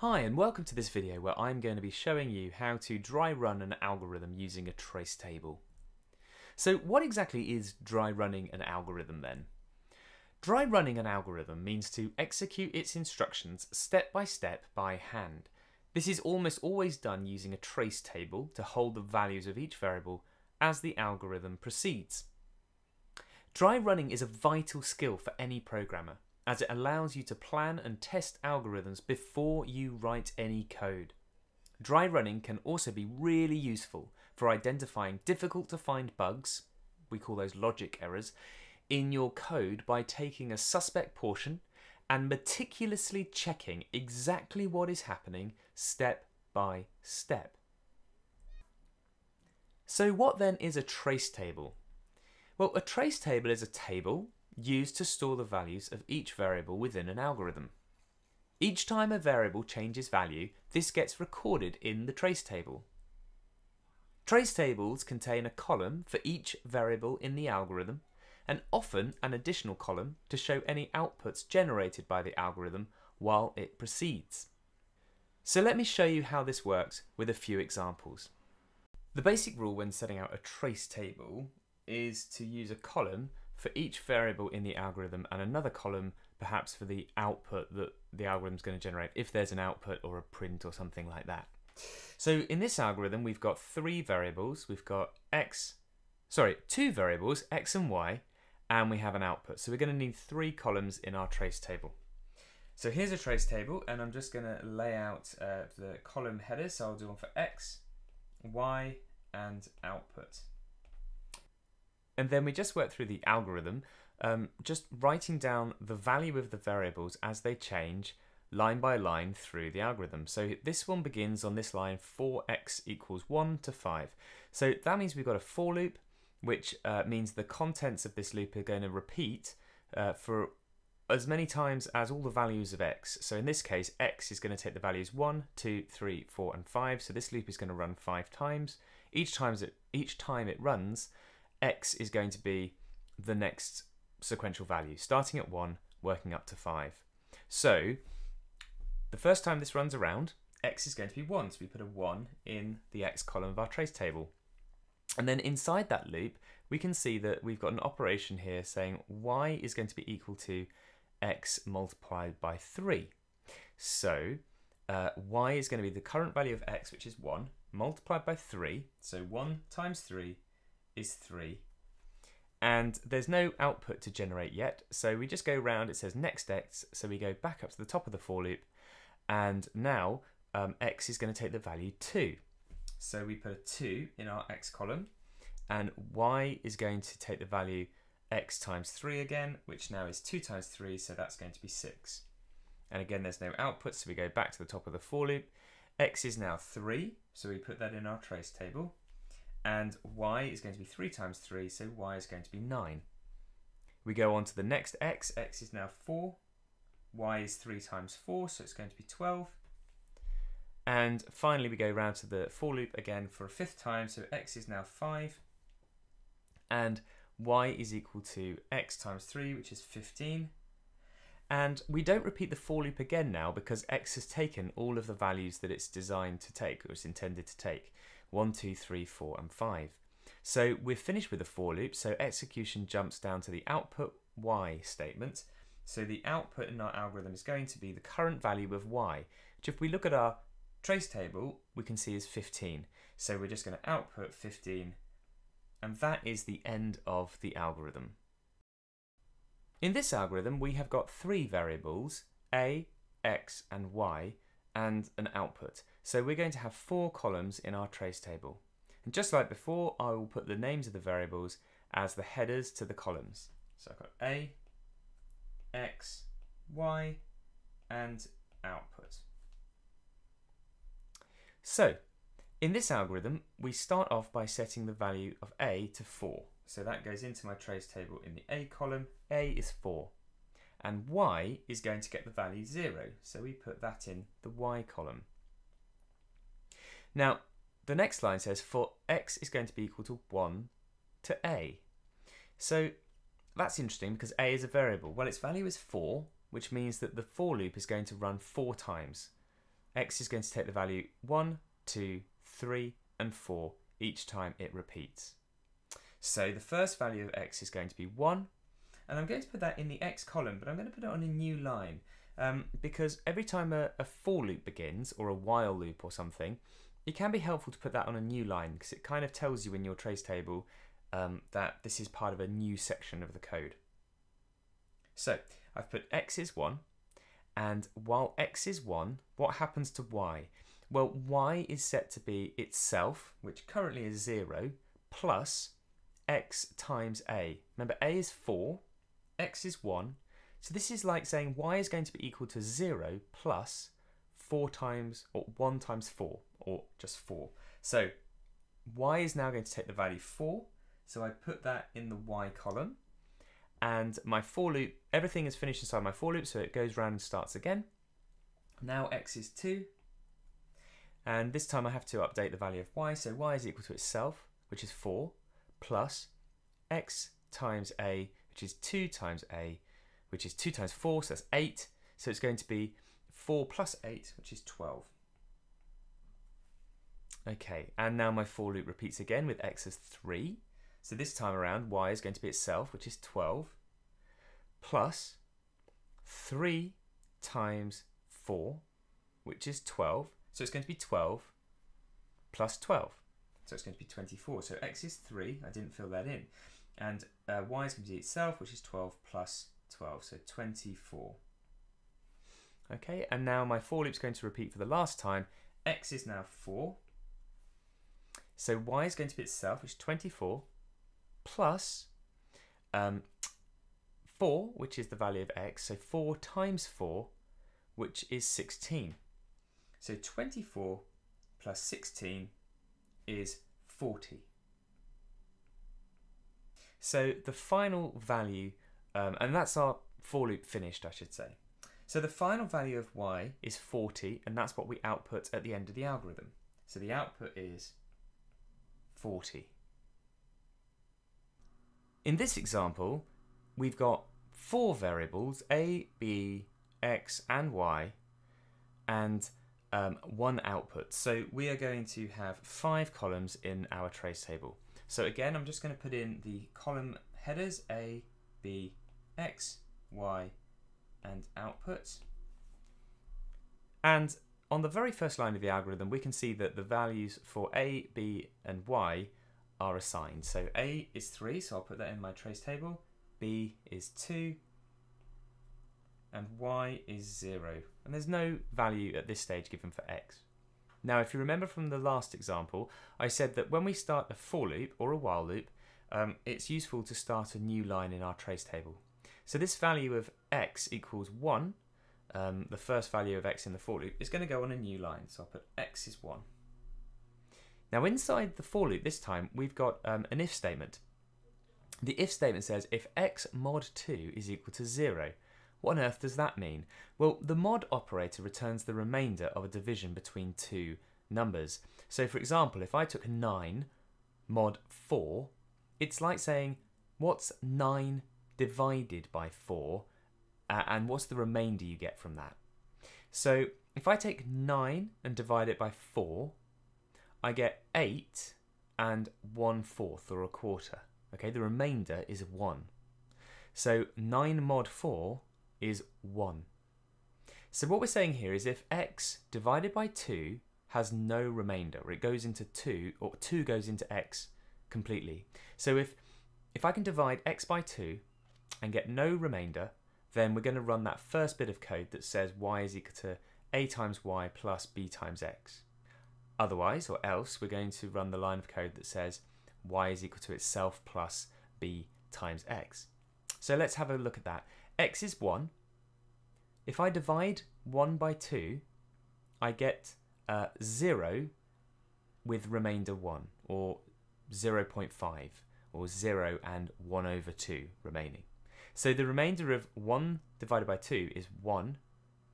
Hi and welcome to this video where I'm going to be showing you how to dry run an algorithm using a trace table. So what exactly is dry running an algorithm then? Dry running an algorithm means to execute its instructions step by step by hand. This is almost always done using a trace table to hold the values of each variable as the algorithm proceeds. Dry running is a vital skill for any programmer as it allows you to plan and test algorithms before you write any code. Dry running can also be really useful for identifying difficult to find bugs, we call those logic errors, in your code by taking a suspect portion and meticulously checking exactly what is happening step by step. So what then is a trace table? Well, a trace table is a table used to store the values of each variable within an algorithm. Each time a variable changes value, this gets recorded in the trace table. Trace tables contain a column for each variable in the algorithm, and often an additional column to show any outputs generated by the algorithm while it proceeds. So let me show you how this works with a few examples. The basic rule when setting out a trace table is to use a column for each variable in the algorithm and another column perhaps for the output that the algorithm is going to generate if there's an output or a print or something like that. So in this algorithm we've got three variables. We've got x, sorry, two variables, x and y, and we have an output. So we're going to need three columns in our trace table. So here's a trace table and I'm just going to lay out uh, the column headers. So I'll do one for x, y, and output. And then we just work through the algorithm, um, just writing down the value of the variables as they change line by line through the algorithm. So this one begins on this line 4x equals 1 to 5. So that means we've got a for loop, which uh, means the contents of this loop are going to repeat uh, for as many times as all the values of x. So in this case, x is going to take the values 1, 2, 3, 4, and 5. So this loop is going to run 5 times. Each, times it, each time it runs, x is going to be the next sequential value, starting at 1, working up to 5. So, the first time this runs around, x is going to be 1, so we put a 1 in the x column of our trace table. And then inside that loop, we can see that we've got an operation here saying y is going to be equal to x multiplied by 3. So, uh, y is going to be the current value of x, which is 1, multiplied by 3. So 1 times 3 is 3. And there's no output to generate yet, so we just go round, it says next x, so we go back up to the top of the for loop, and now um, x is going to take the value 2. So we put a 2 in our x column, and y is going to take the value x times 3 again, which now is 2 times 3, so that's going to be 6. And again, there's no output, so we go back to the top of the for loop. x is now 3, so we put that in our trace table and y is going to be 3 times 3, so y is going to be 9. We go on to the next x, x is now 4, y is 3 times 4, so it's going to be 12. And finally we go round to the for loop again for a fifth time, so x is now 5, and y is equal to x times 3, which is 15. And we don't repeat the for loop again now because x has taken all of the values that it's designed to take, or it's intended to take. 1, 2, 3, 4 and 5. So we're finished with the for loop, so execution jumps down to the output y statement. So the output in our algorithm is going to be the current value of y, which if we look at our trace table, we can see is 15. So we're just going to output 15, and that is the end of the algorithm. In this algorithm, we have got three variables, a, x, and y, and an output. So we're going to have four columns in our trace table. And just like before, I will put the names of the variables as the headers to the columns. So I've got A, X, Y, and output. So, in this algorithm, we start off by setting the value of A to 4. So that goes into my trace table in the A column. A is 4. And Y is going to get the value 0. So we put that in the Y column. Now, the next line says for x is going to be equal to 1 to a. So that's interesting because a is a variable. Well, its value is 4, which means that the for loop is going to run 4 times. x is going to take the value 1, 2, 3 and 4 each time it repeats. So the first value of x is going to be 1 and I'm going to put that in the x column but I'm going to put it on a new line um, because every time a, a for loop begins or a while loop or something it can be helpful to put that on a new line because it kind of tells you in your trace table um, that this is part of a new section of the code. So I've put x is 1 and while x is 1, what happens to y? Well, y is set to be itself, which currently is 0, plus x times a. Remember, a is 4, x is 1. So this is like saying y is going to be equal to 0 plus 4 times, or 1 times 4, or just 4. So y is now going to take the value 4, so I put that in the y column. And my for loop, everything is finished inside my for loop, so it goes round and starts again. Now x is 2, and this time I have to update the value of y, so y is equal to itself, which is 4, plus x times a, which is 2 times a, which is 2 times 4, so that's 8, so it's going to be 4 plus 8, which is 12. Okay, and now my for loop repeats again with x as 3, so this time around, y is going to be itself, which is 12, plus 3 times 4, which is 12. So it's going to be 12 plus 12. So it's going to be 24. So x is 3. I didn't fill that in. And uh, y is going to be itself, which is 12 plus 12. So 24. Okay, and now my for loop is going to repeat for the last time. x is now 4. So y is going to be itself, which is 24 plus um, 4, which is the value of x. So 4 times 4, which is 16. So 24 plus 16 is 40. So the final value, um, and that's our for loop finished, I should say. So the final value of y is 40, and that's what we output at the end of the algorithm. So the output is 40. In this example, we've got four variables, a, b, x and y, and um, one output. So we are going to have five columns in our trace table. So again, I'm just going to put in the column headers a, b, x, y, and output. And on the very first line of the algorithm, we can see that the values for a, b, and y are assigned. So A is 3, so I'll put that in my trace table. B is 2. And Y is 0. And there's no value at this stage given for X. Now, if you remember from the last example, I said that when we start a for loop or a while loop, um, it's useful to start a new line in our trace table. So this value of x equals 1, um, the first value of x in the for loop, is going to go on a new line. So I'll put x is 1. Now inside the for loop this time we've got um, an if statement. The if statement says if x mod 2 is equal to 0. What on earth does that mean? Well, the mod operator returns the remainder of a division between two numbers. So for example, if I took 9 mod 4, it's like saying what's 9 divided by 4 uh, and what's the remainder you get from that. So if I take 9 and divide it by 4, I get 8 and 1 fourth or a quarter. Okay, the remainder is 1. So 9 mod 4 is 1. So what we're saying here is if x divided by 2 has no remainder, or it goes into 2, or 2 goes into x completely. So if, if I can divide x by 2 and get no remainder, then we're going to run that first bit of code that says y is equal to a times y plus b times x. Otherwise, or else, we're going to run the line of code that says y is equal to itself plus b times x. So let's have a look at that. x is 1. If I divide 1 by 2, I get uh, 0 with remainder 1, or 0 0.5, or 0 and 1 over 2 remaining. So the remainder of 1 divided by 2 is 1,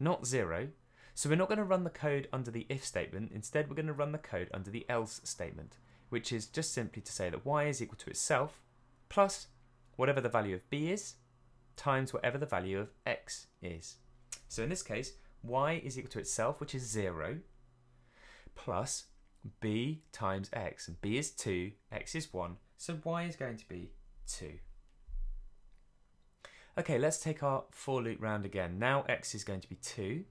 not 0, so we're not going to run the code under the if statement, instead we're going to run the code under the else statement, which is just simply to say that y is equal to itself plus whatever the value of b is times whatever the value of x is. So in this case, y is equal to itself, which is 0, plus b times x. And b is 2, x is 1, so y is going to be 2. Okay, let's take our for loop round again. Now x is going to be 2,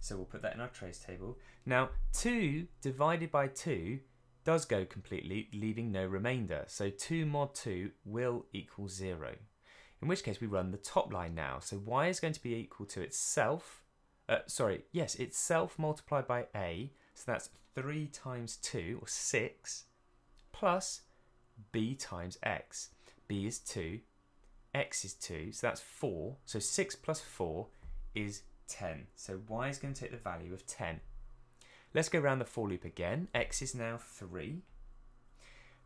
so we'll put that in our trace table. Now 2 divided by 2 does go completely, leaving no remainder. So 2 mod 2 will equal 0. In which case we run the top line now. So y is going to be equal to itself, uh, sorry, yes, itself multiplied by a, so that's 3 times 2, or 6, plus b times x. b is 2, x is 2, so that's 4. So 6 plus 4 is 10. So y is going to take the value of 10. Let's go around the for loop again. x is now 3.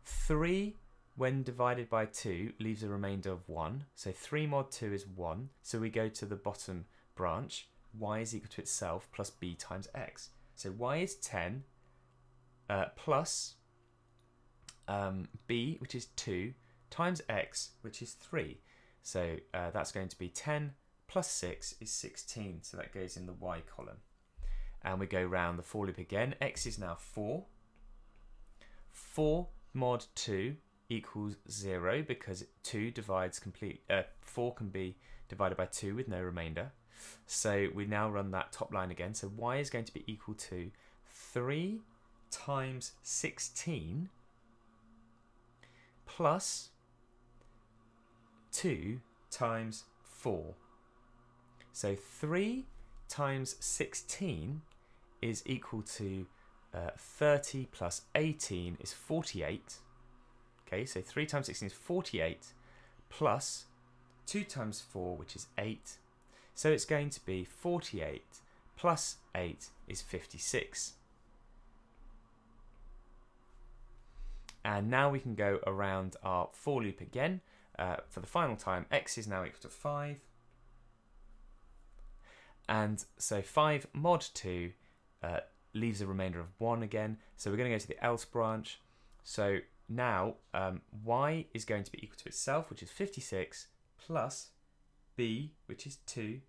3 when divided by 2 leaves a remainder of 1. So 3 mod 2 is 1. So we go to the bottom branch. y is equal to itself plus b times x. So y is 10 uh, plus um, b, which is 2, times x, which is 3. So uh, that's going to be 10 plus 6 is 16. So that goes in the y column. And we go round the for loop again. x is now 4. 4 mod 2 equals 0 because 2 divides complete. Uh, 4 can be divided by 2 with no remainder. So we now run that top line again. So y is going to be equal to 3 times 16 plus 2 times 4. So 3 times 16 is equal to uh, 30 plus 18 is 48. Okay, so 3 times 16 is 48 plus 2 times 4, which is 8. So it's going to be 48 plus 8 is 56. And now we can go around our for loop again. Uh, for the final time, x is now equal to 5. And so 5 mod 2 uh, leaves a remainder of 1 again. So we're going to go to the else branch. So now um, y is going to be equal to itself, which is 56, plus b, which is 2,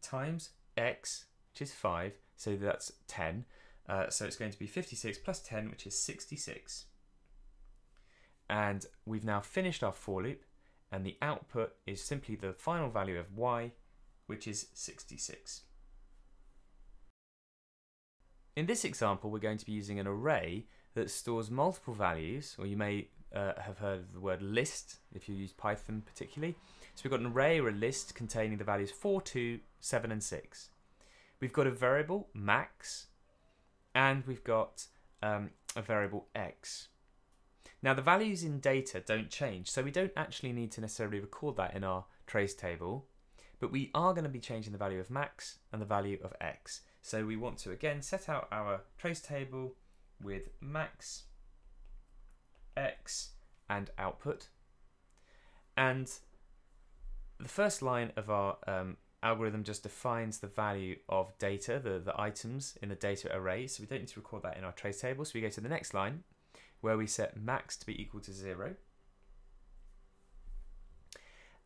times x, which is 5. So that's 10. Uh, so it's going to be 56 plus 10, which is 66. And we've now finished our for loop and the output is simply the final value of y, which is 66. In this example, we're going to be using an array that stores multiple values, or you may uh, have heard of the word list if you use Python particularly. So we've got an array or a list containing the values 4, 2, 7, and 6. We've got a variable, max, and we've got um, a variable x. Now the values in data don't change, so we don't actually need to necessarily record that in our trace table, but we are going to be changing the value of max and the value of x. So we want to again set out our trace table with max, x, and output. And the first line of our um, algorithm just defines the value of data, the, the items in the data array. So we don't need to record that in our trace table. So we go to the next line where we set max to be equal to 0.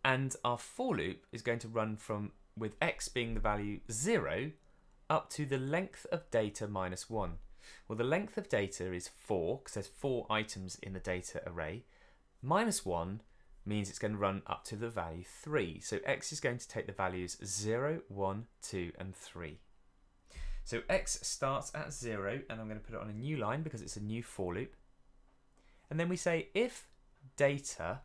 And our for loop is going to run from, with x being the value 0, up to the length of data minus 1. Well, the length of data is 4, because there's 4 items in the data array. Minus 1 means it's going to run up to the value 3. So x is going to take the values 0, 1, 2, and 3. So x starts at 0, and I'm going to put it on a new line because it's a new for loop. And then we say if data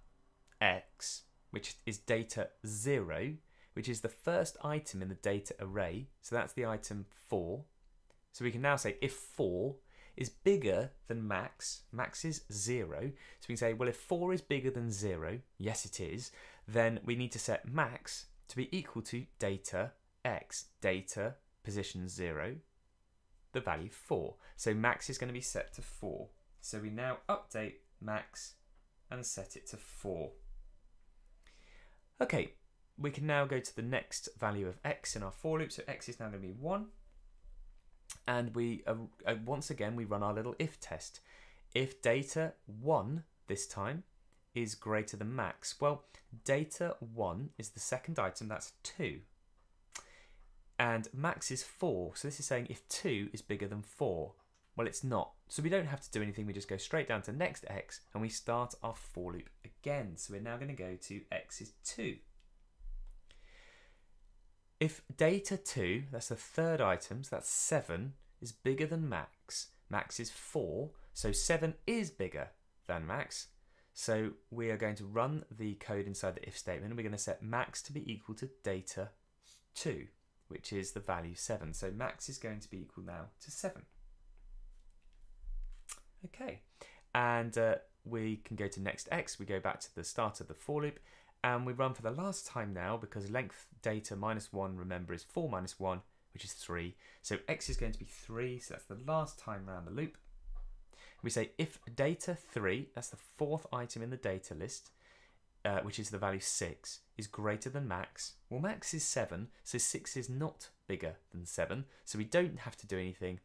x, which is data 0, which is the first item in the data array, so that's the item 4. So we can now say if 4 is bigger than max, max is 0, so we can say, well, if 4 is bigger than 0, yes it is, then we need to set max to be equal to data x, data position 0, the value 4. So max is going to be set to 4. So we now update max and set it to 4. Okay, we can now go to the next value of x in our for loop. So x is now going to be 1. And we uh, once again, we run our little if test. If data 1 this time is greater than max, well, data 1 is the second item, that's 2. and max is 4. So this is saying if 2 is bigger than 4. Well, it's not. So we don't have to do anything. We just go straight down to next x and we start our for loop again. So we're now going to go to x is 2. If data 2, that's the third item, so that's 7, is bigger than max, max is 4, so 7 is bigger than max. So we are going to run the code inside the if statement and we're going to set max to be equal to data 2, which is the value 7. So max is going to be equal now to 7. Okay, and uh, we can go to next x, we go back to the start of the for loop, and we run for the last time now because length data minus 1, remember, is 4 minus 1, which is 3. So x is going to be 3, so that's the last time around the loop. We say if data 3, that's the fourth item in the data list, uh, which is the value 6, is greater than max. Well, max is 7, so 6 is not bigger than 7, so we don't have to do anything.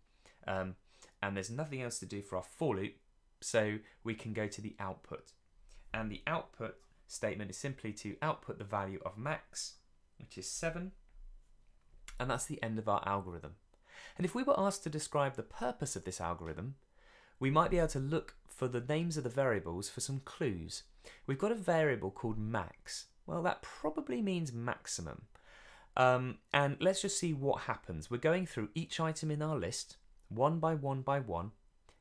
Um, and there's nothing else to do for our for loop, so we can go to the output. And the output statement is simply to output the value of max, which is 7, and that's the end of our algorithm. And if we were asked to describe the purpose of this algorithm, we might be able to look for the names of the variables for some clues. We've got a variable called max. Well, that probably means maximum. Um, and let's just see what happens. We're going through each item in our list, one by one by one,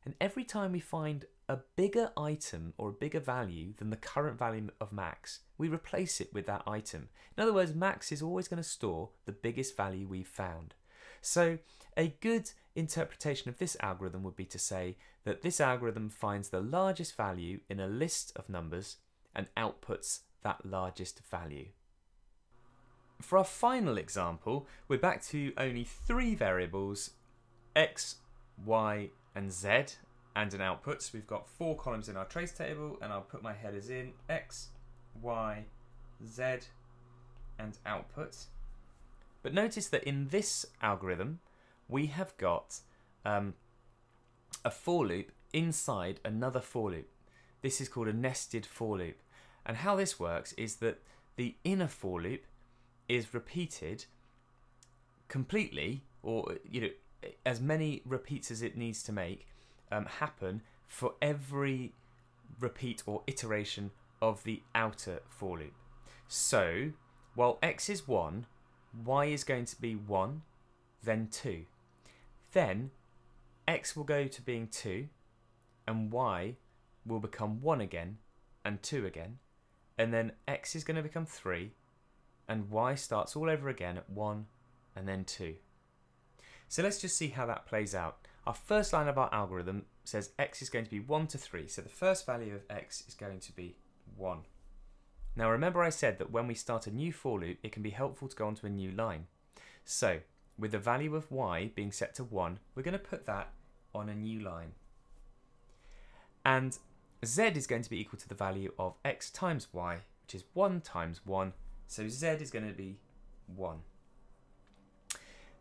and every time we find a bigger item or a bigger value than the current value of max, we replace it with that item. In other words, max is always going to store the biggest value we've found. So a good interpretation of this algorithm would be to say that this algorithm finds the largest value in a list of numbers and outputs that largest value. For our final example, we're back to only three variables, x, y, and z, and an output. So we've got four columns in our trace table, and I'll put my headers in x, y, z, and output. But notice that in this algorithm, we have got um, a for loop inside another for loop. This is called a nested for loop. And how this works is that the inner for loop is repeated completely, or you know, as many repeats as it needs to make um, happen for every repeat or iteration of the outer for loop. So, while x is 1, y is going to be 1, then 2. Then x will go to being 2 and y will become 1 again and 2 again. And then x is going to become 3 and y starts all over again at 1 and then 2. So let's just see how that plays out. Our first line of our algorithm says x is going to be 1 to 3. So the first value of x is going to be 1. Now remember I said that when we start a new for loop, it can be helpful to go onto a new line. So with the value of y being set to 1, we're going to put that on a new line. And z is going to be equal to the value of x times y, which is 1 times 1. So z is going to be 1.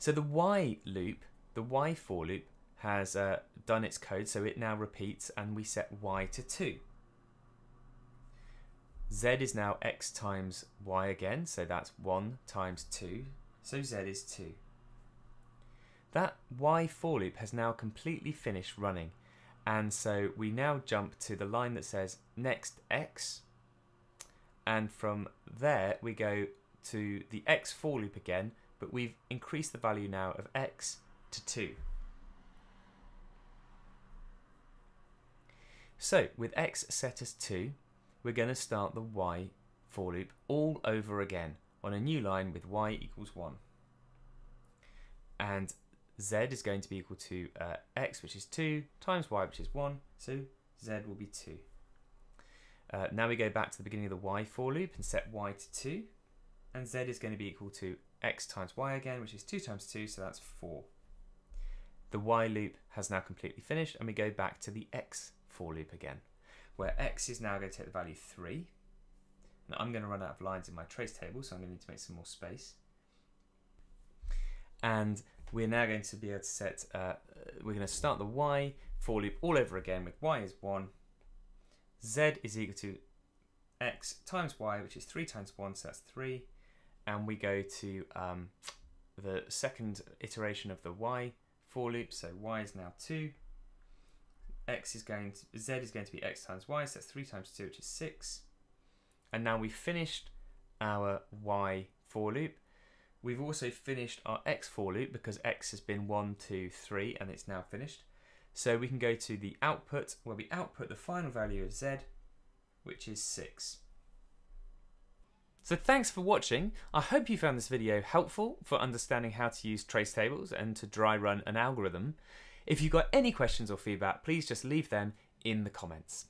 So the y loop, the y for loop, has uh, done its code, so it now repeats, and we set y to 2. z is now x times y again, so that's 1 times 2, so z is 2. That y for loop has now completely finished running. And so we now jump to the line that says next x. And from there we go to the x for loop again, but we've increased the value now of x to 2. So with x set as 2, we're going to start the y for loop all over again on a new line with y equals 1. And z is going to be equal to uh, x, which is 2, times y, which is 1, so z will be 2. Uh, now we go back to the beginning of the y for loop and set y to 2, and z is going to be equal to x times y again, which is 2 times 2, so that's 4. The y loop has now completely finished, and we go back to the x for loop again, where x is now going to take the value 3. Now I'm going to run out of lines in my trace table, so I'm going to need to make some more space. And we're now going to be able to set, uh, we're going to start the y for loop all over again with y is 1, z is equal to x times y, which is 3 times 1, so that's 3. And we go to um, the second iteration of the y for loop. So y is now 2. x is going to, z is going to be x times y, so that's 3 times 2, which is 6. And now we've finished our y for loop. We've also finished our x for loop because x has been 1, 2, 3, and it's now finished. So we can go to the output where we output the final value of z, which is 6. So thanks for watching. I hope you found this video helpful for understanding how to use trace tables and to dry run an algorithm. If you've got any questions or feedback, please just leave them in the comments.